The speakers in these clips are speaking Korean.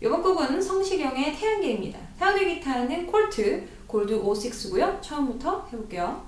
이번 곡은 성시경의 태양계입니다. 태양계 기타는 콜트 골드 06고요. 처음부터 해볼게요.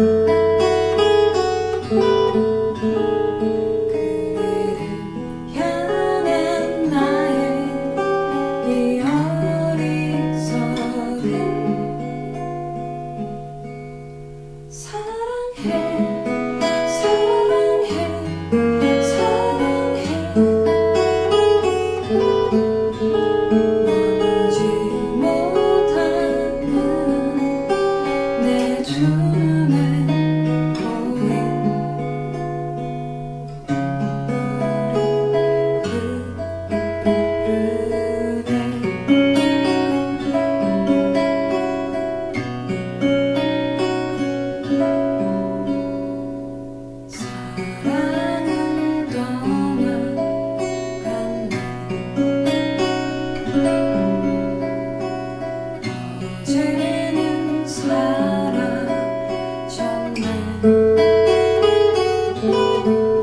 그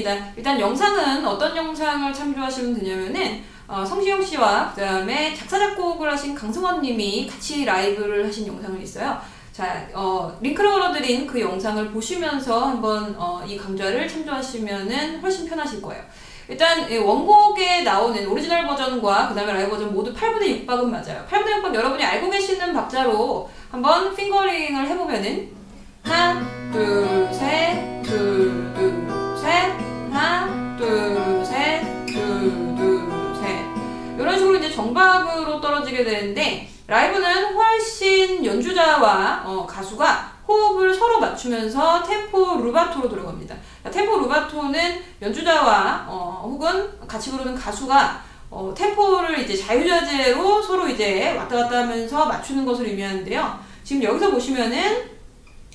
설명입니다. 일단 영상은 어떤 영상을 참조하시면 되냐면은 어, 성시경 씨와 그 다음에 작사 작곡을 하신 강승원 님이 같이 라이브를 하신 영상이 있어요. 자, 어, 링크를 걸어드린 그 영상을 보시면서 한번 어, 이 강좌를 참조하시면은 훨씬 편하실 거예요. 일단 이 원곡에 나오는 오리지널 버전과 그 다음에 라이브 버전 모두 8분의 6박은 맞아요. 8분의 6박 여러분이 알고 계시는 박자로 한번 fingering을 해보면은 하나, 둘, 셋, 둘, 둘, 떨어지게 되는데 라이브는 훨씬 연주자와 어, 가수가 호흡을 서로 맞추면서 템포 루바토로 들어갑니다. 템포 루바토는 연주자와 어, 혹은 같이 부르는 가수가 어, 템포를 이제 자유자재로 서로 이제 왔다 갔다 하면서 맞추는 것을 의미하는데요. 지금 여기서 보시면은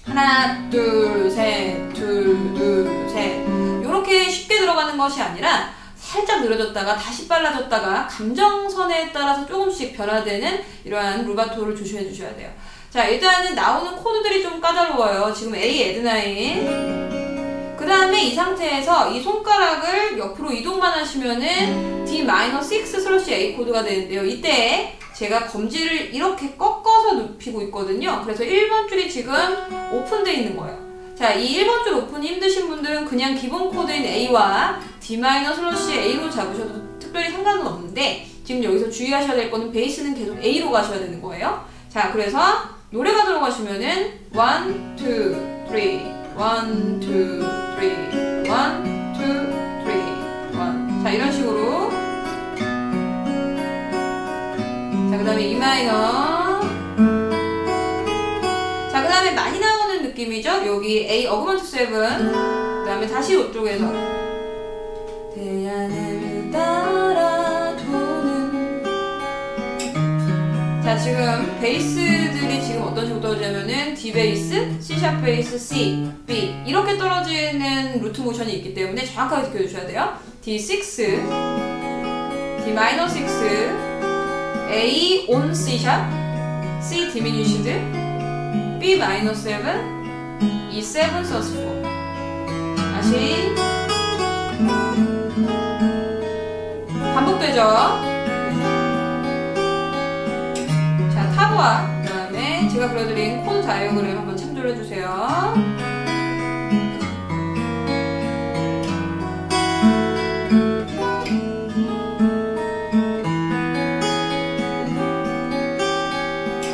하나, 둘, 셋, 둘, 둘, 셋. 이렇게 쉽게 들어가는 것이 아니라 살짝 느려졌다가 다시 빨라졌다가 감정선에 따라서 조금씩 변화되는 이러한 루바토를 조심해 주셔야 돼요. 자, 일단은 나오는 코드들이 좀 까다로워요. 지금 A 에드나인. 그 다음에 이 상태에서 이 손가락을 옆으로 이동만 하시면은 D-6 슬러시 A 코드가 되는데요. 이때 제가 검지를 이렇게 꺾어서 눕히고 있거든요. 그래서 1번 줄이 지금 오픈되어 있는 거예요. 자, 이 1번 줄 오픈이 힘드신 분들은 그냥 기본 코드인 A와 D 슬러시 A로 잡으셔도 특별히 상관은 없는데 지금 여기서 주의하셔야 될 거는 베이스는 계속 A로 가셔야 되는 거예요. 자, 그래서 노래가 들어가시면은 1, 2, 3, 1, 2, 3, 1, 2, 3, 1. 자, 이런 식으로 자, 그 다음에 E minor 느낌이죠? 여기 A augment 7 그다음에 다시 이쪽에서 대안을 따라 도는 자 지금 베이스들이 지금 어떤 식으로 떨어지냐면은 D 베이스, C sharp 베이스, C, B 이렇게 떨어지는 root motion이 있기 때문에 정확하게 지켜주셔야 돼요. D6, D minor 6, A on C sharp, C diminished, B minor 7, 7 sus 4 다시 반복되죠. 자, tab와 그다음에 제가 그려드린 코드 다이어그램 한번 참조를 해주세요.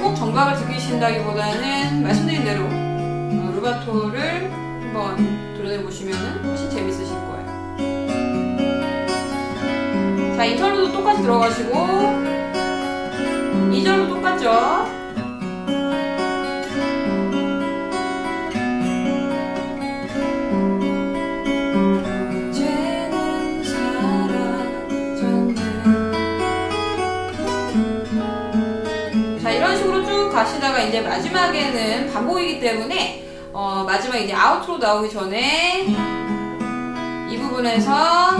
꼭 정박을 지키신다기보다는 말씀드린 대로 어, 루바토를 한번 도전해 보시면 훨씬 재밌으실 거예요. 자, 인터로도 똑같이 들어가시고 2절도 똑같죠? 자, 이런 식으로 쭉 가시다가 이제 마지막에는 반복이기 때문에 어, 마지막 이제 outro 나오기 전에 이 부분에서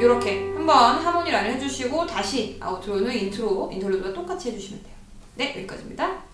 이렇게 한번 하모니 라인을 해주시고 다시 outro는 intro interlude와 똑같이 해주시면 돼요. 네 여기까지입니다.